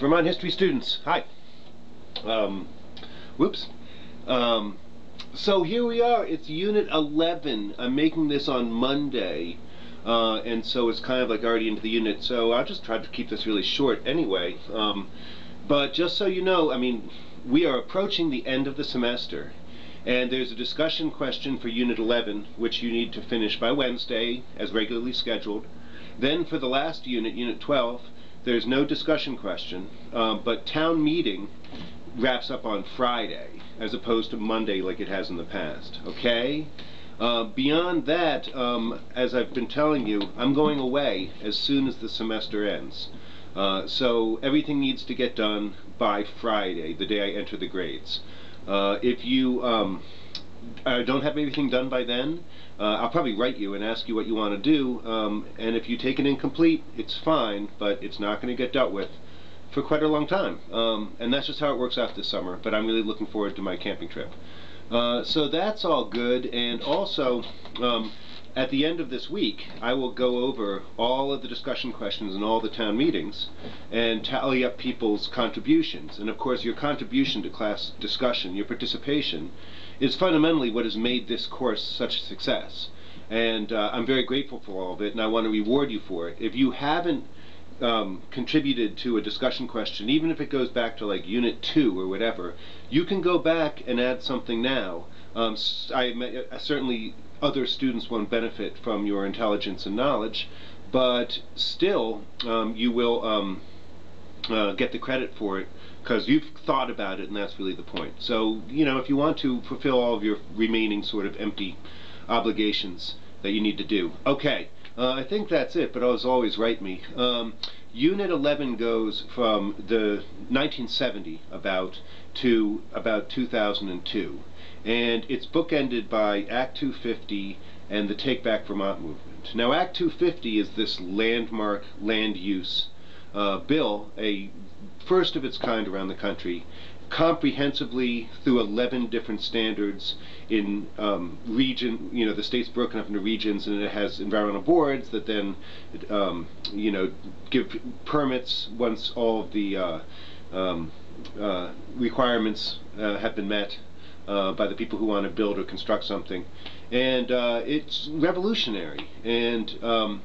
Vermont history students, hi. Um, whoops. Um, so here we are, it's Unit 11. I'm making this on Monday, uh, and so it's kind of like already into the unit, so I'll just try to keep this really short anyway. Um, but just so you know, I mean, we are approaching the end of the semester, and there's a discussion question for Unit 11, which you need to finish by Wednesday, as regularly scheduled. Then for the last unit, Unit 12, there's no discussion question, um, but town meeting wraps up on Friday, as opposed to Monday like it has in the past, okay? Uh, beyond that, um, as I've been telling you, I'm going away as soon as the semester ends. Uh, so everything needs to get done by Friday, the day I enter the grades. Uh, if you um, uh, don't have everything done by then, uh, I'll probably write you and ask you what you want to do, um, and if you take it incomplete, it's fine, but it's not going to get dealt with for quite a long time. Um, and that's just how it works out this summer, but I'm really looking forward to my camping trip. Uh, so that's all good, and also, um, at the end of this week, I will go over all of the discussion questions in all the town meetings and tally up people's contributions. And of course, your contribution to class discussion, your participation, is fundamentally what has made this course such a success. And uh, I'm very grateful for all of it, and I want to reward you for it. If you haven't um, contributed to a discussion question, even if it goes back to like Unit 2 or whatever, you can go back and add something now. Um, I, I certainly other students won't benefit from your intelligence and knowledge, but still um, you will um, uh, get the credit for it because you've thought about it and that's really the point. So, you know, if you want to fulfill all of your remaining sort of empty obligations that you need to do. Okay, uh, I think that's it, but as always, write me. Um, Unit 11 goes from the 1970 about to about 2002 and it's bookended by Act 250 and the Take Back Vermont movement. Now, Act 250 is this landmark land use uh, bill, a first of its kind around the country, comprehensively through 11 different standards in um, region, you know, the state's broken up into regions and it has environmental boards that then, um, you know, give permits once all of the uh, um, uh, requirements uh, have been met uh, by the people who want to build or construct something. And uh, it's revolutionary. And um,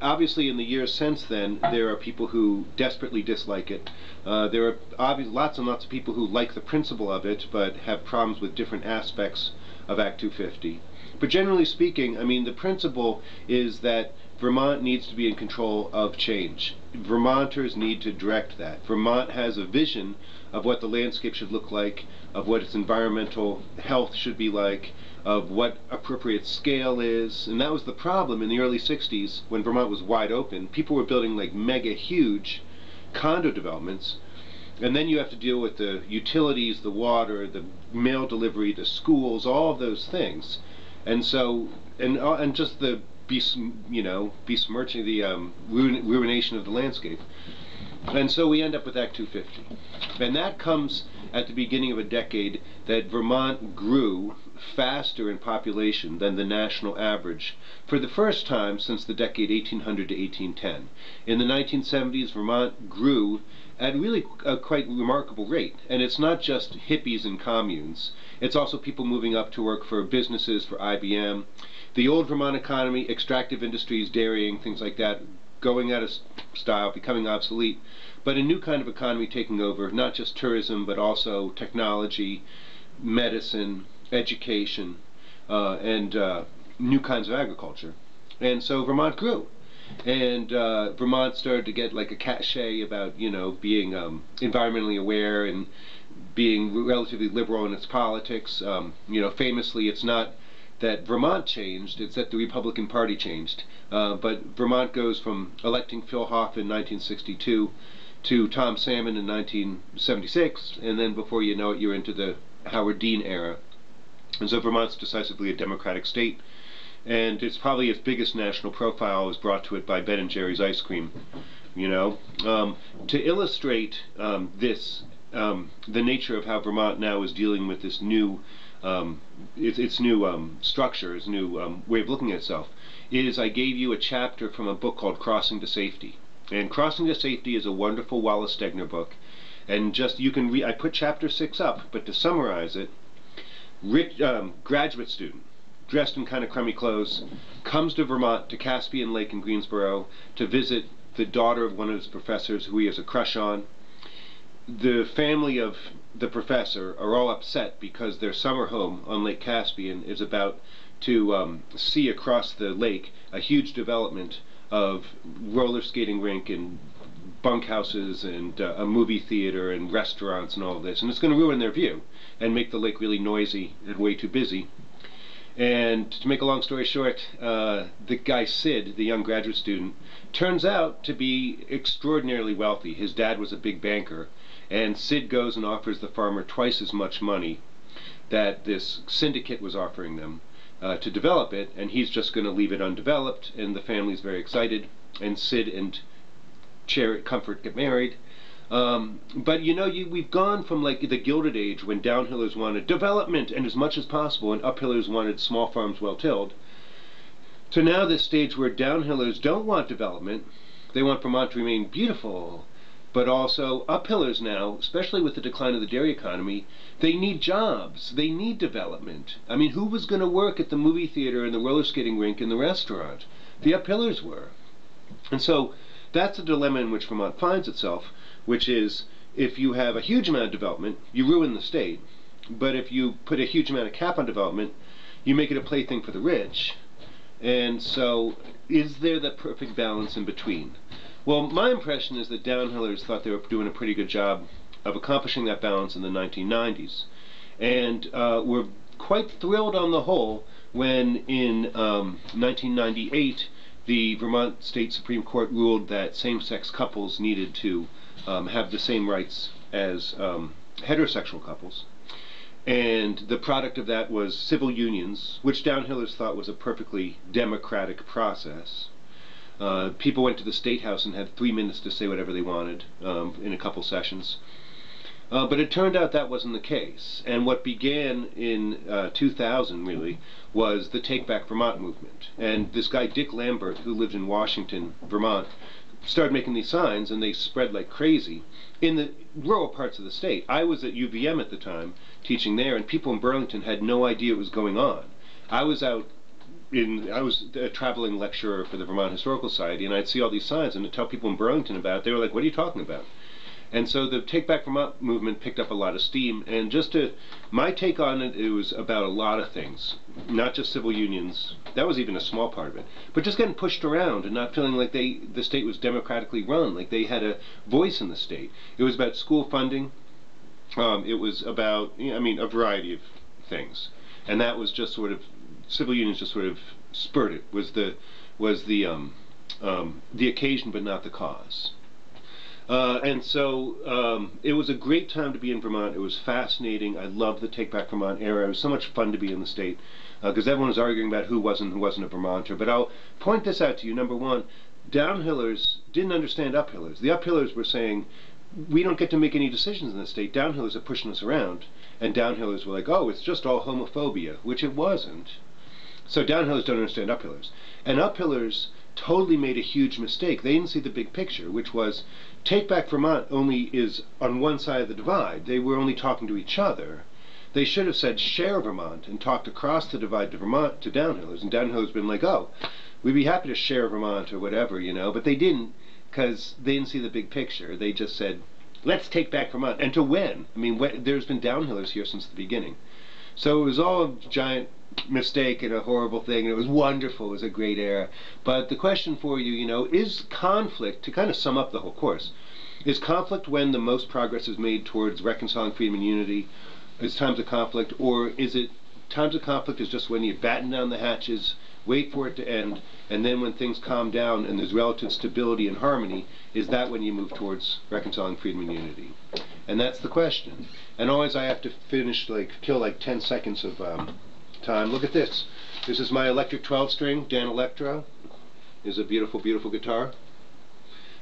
obviously, in the years since then, there are people who desperately dislike it. Uh, there are lots and lots of people who like the principle of it, but have problems with different aspects of Act 250. But generally speaking, I mean, the principle is that Vermont needs to be in control of change. Vermonters need to direct that. Vermont has a vision of what the landscape should look like, of what its environmental health should be like, of what appropriate scale is. And that was the problem in the early 60s when Vermont was wide open. People were building like mega huge condo developments. And then you have to deal with the utilities, the water, the mail delivery, the schools, all of those things. And so, and, uh, and just the you know, besmirching the um, ruin ruination of the landscape. And so we end up with Act 250. And that comes at the beginning of a decade that Vermont grew faster in population than the national average for the first time since the decade 1800 to 1810. In the 1970s, Vermont grew at really a quite remarkable rate. And it's not just hippies and communes. It's also people moving up to work for businesses, for IBM the old Vermont economy, extractive industries, dairying, things like that, going out of style, becoming obsolete, but a new kind of economy taking over, not just tourism, but also technology, medicine, education, uh, and uh, new kinds of agriculture. And so Vermont grew. And uh, Vermont started to get like a cachet about, you know, being um, environmentally aware and being relatively liberal in its politics. Um, you know, famously, it's not that Vermont changed, it's that the Republican Party changed. Uh, but Vermont goes from electing Phil Hoff in 1962 to Tom Salmon in 1976, and then before you know it, you're into the Howard Dean era. And so Vermont's decisively a Democratic state, and it's probably its biggest national profile was brought to it by Ben and Jerry's ice cream. You know, um, to illustrate um, this, um, the nature of how Vermont now is dealing with this new um, its, its new um, structure, its new um, way of looking at itself, is I gave you a chapter from a book called Crossing to Safety. And Crossing to Safety is a wonderful Wallace Stegner book. And just, you can read, I put chapter six up, but to summarize it, rich, um, graduate student, dressed in kind of crummy clothes, comes to Vermont, to Caspian Lake in Greensboro, to visit the daughter of one of his professors who he has a crush on. The family of the professor are all upset because their summer home on Lake Caspian is about to um, see across the lake a huge development of roller skating rink and bunkhouses and uh, a movie theater and restaurants and all this. And it's going to ruin their view and make the lake really noisy and way too busy. And to make a long story short, uh, the guy Sid, the young graduate student, turns out to be extraordinarily wealthy. His dad was a big banker, and Sid goes and offers the farmer twice as much money that this syndicate was offering them uh, to develop it, and he's just going to leave it undeveloped, and the family's very excited, and Sid and Cher Comfort get married, um, but you know, you, we've gone from like the Gilded Age when downhillers wanted development and as much as possible, and uphillers wanted small farms well tilled, to now this stage where downhillers don't want development. They want Vermont to remain beautiful, but also uphillers now, especially with the decline of the dairy economy, they need jobs. They need development. I mean, who was going to work at the movie theater and the roller skating rink and the restaurant? The uphillers were. And so that's the dilemma in which Vermont finds itself which is if you have a huge amount of development, you ruin the state. But if you put a huge amount of cap on development, you make it a plaything for the rich. And so, is there the perfect balance in between? Well, my impression is that downhillers thought they were doing a pretty good job of accomplishing that balance in the 1990s. And uh, were quite thrilled on the whole when in um, 1998 the Vermont State Supreme Court ruled that same-sex couples needed to um, have the same rights as um, heterosexual couples. And the product of that was civil unions, which downhillers thought was a perfectly democratic process. Uh, people went to the state house and had three minutes to say whatever they wanted um, in a couple sessions. Uh, but it turned out that wasn't the case. And what began in uh, 2000, really, was the Take Back Vermont movement. And this guy, Dick Lambert, who lived in Washington, Vermont, started making these signs and they spread like crazy in the rural parts of the state. I was at UVM at the time teaching there and people in Burlington had no idea what was going on. I was out in I was a traveling lecturer for the Vermont Historical Society and I'd see all these signs and to tell people in Burlington about it, they were like, what are you talking about? And so the Take Back Vermont movement picked up a lot of steam. And just to, my take on it, it was about a lot of things, not just civil unions. That was even a small part of it. But just getting pushed around and not feeling like they, the state was democratically run, like they had a voice in the state. It was about school funding. Um, it was about, you know, I mean, a variety of things. And that was just sort of, civil unions just sort of spurred it, was the, was the, um, um, the occasion but not the cause. Uh, and so um, it was a great time to be in Vermont. It was fascinating. I loved the Take Back Vermont era. It was so much fun to be in the state because uh, everyone was arguing about who wasn't who wasn't a Vermonter. But I'll point this out to you. Number one, downhillers didn't understand uphillers. The uphillers were saying, we don't get to make any decisions in the state. Downhillers are pushing us around. And downhillers were like, oh, it's just all homophobia, which it wasn't. So downhillers don't understand uphillers. And uphillers totally made a huge mistake. They didn't see the big picture, which was Take Back Vermont only is on one side of the divide. They were only talking to each other. They should have said share Vermont and talked across the divide to Vermont to downhillers. And downhillers been like, oh, we'd be happy to share Vermont or whatever, you know. But they didn't because they didn't see the big picture. They just said, let's take back Vermont. And to when? I mean, there's been downhillers here since the beginning. So it was all a giant mistake and a horrible thing, and it was wonderful. It was a great era. But the question for you, you know, is conflict, to kind of sum up the whole course, is conflict when the most progress is made towards reconciling freedom and unity? Is times of conflict, or is it times of conflict is just when you batten down the hatches, wait for it to end, and then when things calm down and there's relative stability and harmony, is that when you move towards reconciling freedom and unity? And that's the question. And always I have to finish, like, kill like 10 seconds of um, time. Look at this. This is my electric 12 string, Danelectro. is a beautiful, beautiful guitar.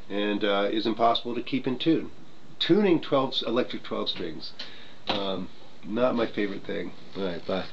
And uh, is impossible to keep in tune. Tuning 12 electric 12 strings, um, not my favorite thing. Alright, bye.